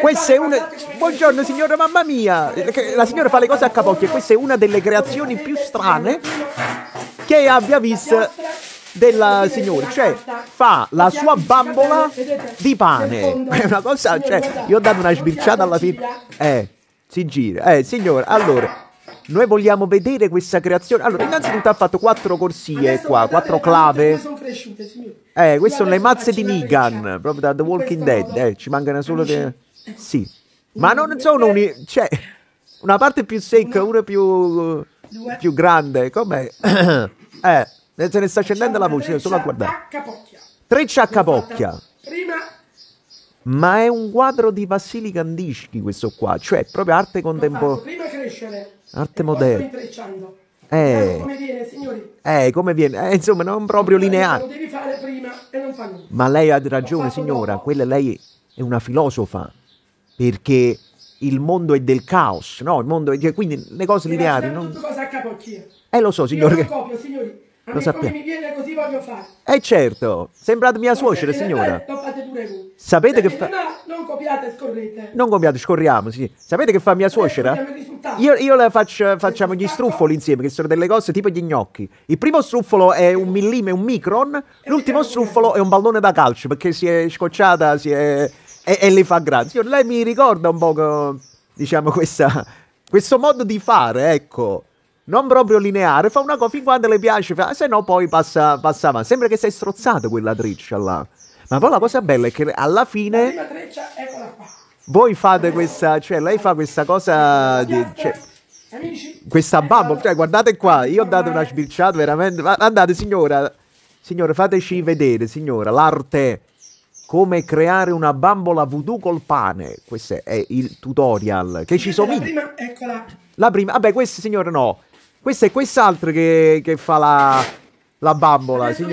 Questa è una. Buongiorno signora, mamma mia! La signora fa le cose a capocchia. Questa è una delle creazioni più strane che abbia visto della signora, cioè fa la sua bambola di pane. È una cosa, cioè, io ho dato una sbirciata alla fine. Eh, si gira. Eh, signora, allora. Noi vogliamo vedere questa creazione. Allora, innanzitutto ha fatto quattro corsie qua, quattro clave. Eh, queste sono le mazze di Negan, proprio da The Walking Dead. Eh, ci mancano solo le... Sì. Ma non sono uni... Cioè, una parte più secca, una più... più grande. Com'è? eh, se ne sta scendendo la voce, solo a guardare. Tre ciaccapocchia. Prima ma è un quadro di Vassili Kandinsky questo qua, cioè proprio arte contemporanea. Prima crescere Arte moderna. Eh, come viene, signori? Eh, come viene? Eh, insomma, non proprio lineare. Lo devi fare prima e non fa nulla. Ma lei ha ragione, signora. Dopo. Quella lei è una filosofa. Perché il mondo è del caos, no? Il mondo è... Quindi le cose lineari... Non... Tutto cosa a capo Eh, lo so, signore. Io non copio, signori. A lo sappiamo. mi viene così voglio fare. Eh certo, sembrate mia suocera, signora. Voi. Sapete che fa... No, non copiate scorrete. Non copiate, scorriamo, sì. Sapete che fa mia suocera? Io, io le faccio, facciamo gli struffoli insieme, che sono delle cose tipo gli gnocchi. Il primo struffolo è un millime, un micron. L'ultimo struffolo è un pallone da calcio, perché si è scocciata, si è... E, e le fa grazie. Lei mi ricorda un po', diciamo, questa, questo modo di fare, ecco non proprio lineare, fa una cosa fin quando le piace, fa, se no poi passa, passa avanti. Sembra che sei strozzato quella treccia là. Ma poi la cosa bella è che alla fine... Treccia. Voi fate questa, cioè lei fa questa cosa di... Cioè, questa bambola, cioè guardate qua, io ho dato una sbirciata veramente... Andate signora, signora fateci vedere, signora, l'arte come creare una bambola voodoo col pane. Questo è il tutorial che ci somiglia. La prima, eccola. La prima, vabbè, questa signora no. Questa è quest'altra che, che fa la, la bambola, Adesso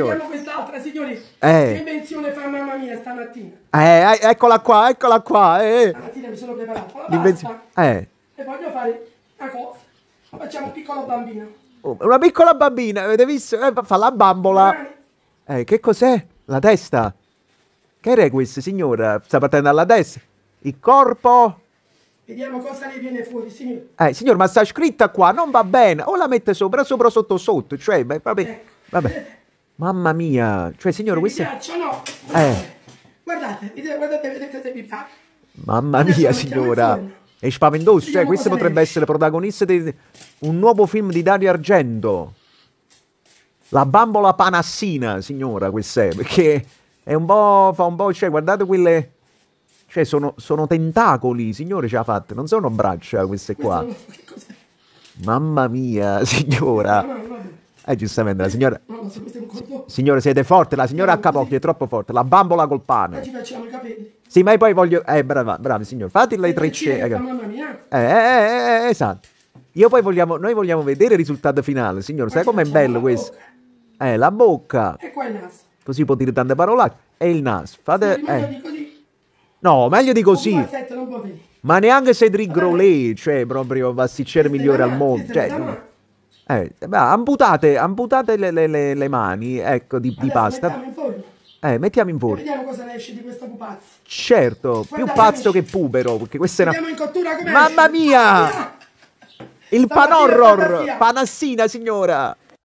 quest'altra, signori. Eh. Che invenzione fa mamma mia stamattina? Eh, eh eccola qua, eccola qua. Eh. Stamattina mi sono preparato. L'invenzione. Eh. E voglio fare una cosa. Facciamo un piccolo bambino. Oh, una piccola bambina, avete visto? Eh, fa la bambola. Eh, che cos'è? La testa? Che è questo, signora? Sta partendo dalla testa? Il corpo? Vediamo cosa ne viene fuori, signor. Eh, signor, ma sta scritta qua, non va bene. O la mette sopra, sopra, sotto, sotto. Cioè, beh, vabbè. Ecco. vabbè. Mamma mia. Cioè, signor, questo... Mi piacciono. Eh. Guardate, guardate, vedete vi fa. Mamma Adesso mia, signora. È spaventoso. Cioè, questo potrebbe essere protagonista di un nuovo film di Dario Argento. La bambola panassina, signora, questa è. Perché è un po'... Fa un po'... Cioè, guardate quelle cioè, sono, sono tentacoli, signore, ce l'ha fatta. Non sono braccia queste qua. Mamma mia, signora. Eh, giustamente, la signora... Signore, siete forte, la signora a capocchio è troppo forte. La bambola col pane. Ci facciamo i capelli. Sì, ma poi voglio... Eh, brava, bravi, signore. Fate le trecce. Eh, eh, eh, eh, esatto. Io poi vogliamo... Noi vogliamo vedere il risultato finale, signore. Sai com'è bello questo? Eh, la bocca. E qua il naso. Così può dire tante parole. E il naso. Fate... Eh. No, meglio di così. Ma neanche Cedric Grolet, cioè proprio pasticcere migliore al mondo. Cioè, eh, beh, amputate, amputate le, le, le, mani, ecco, di, di pasta. Mettiamo in forno. Eh, mettiamo in forno. Vediamo cosa ne esce di questo pupazzo. Certo, più pazzo che pubero, perché questa è una... in cottura come Mamma esce. mia! Il pan horror! Panassina, signora!